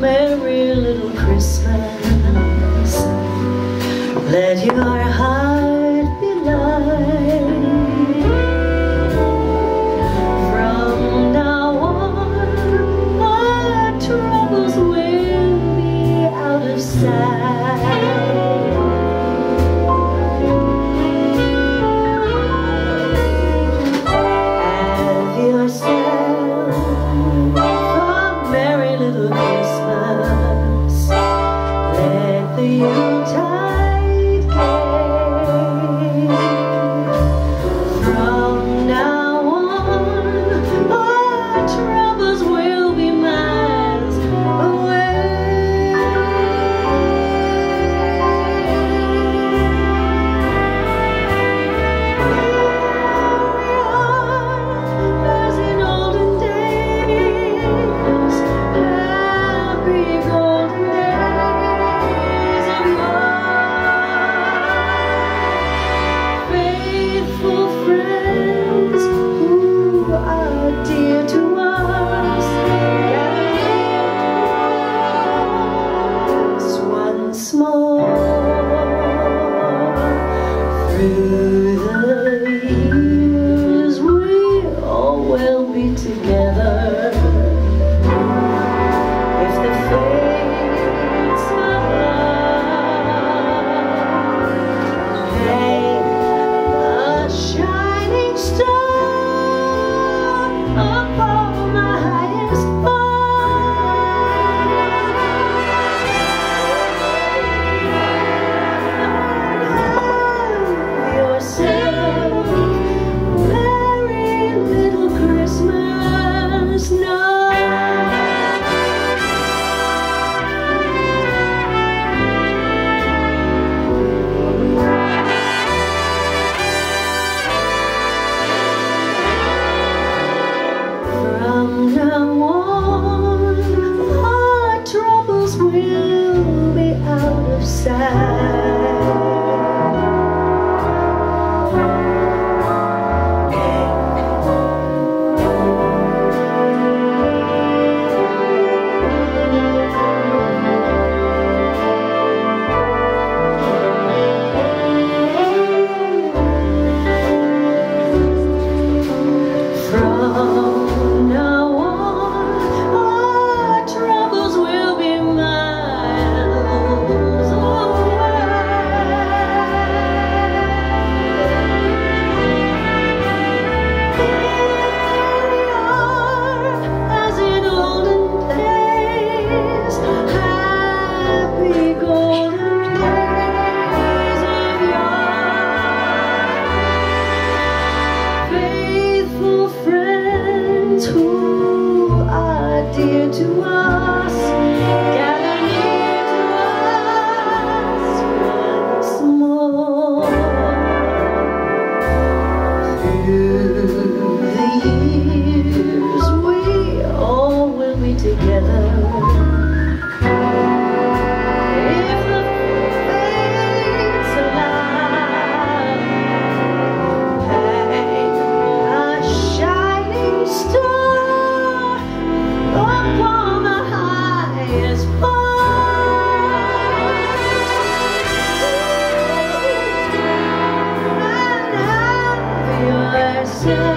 merry little Christmas. Let your fall my heart. sad to myself